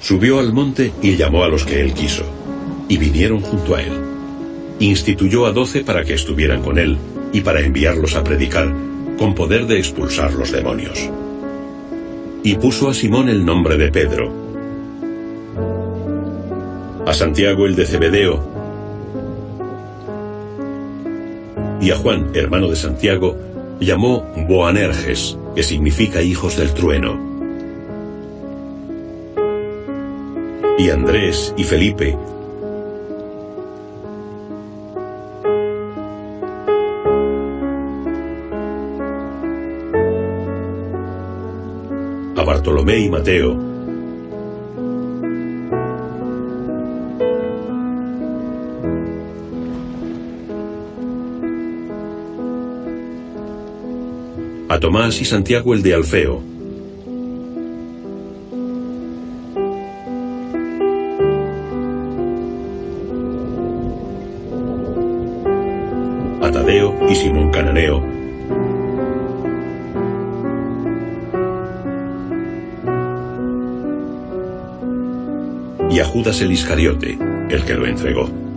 Subió al monte y llamó a los que él quiso, y vinieron junto a él. Instituyó a doce para que estuvieran con él y para enviarlos a predicar, con poder de expulsar los demonios. Y puso a Simón el nombre de Pedro, a Santiago el de Cebedeo, y a Juan, hermano de Santiago, llamó Boanerges, que significa hijos del trueno. Y Andrés y Felipe, a Bartolomé y Mateo, a Tomás y Santiago el de Alfeo, Tadeo y Simón Cananeo, y a Judas el Iscariote, el que lo entregó.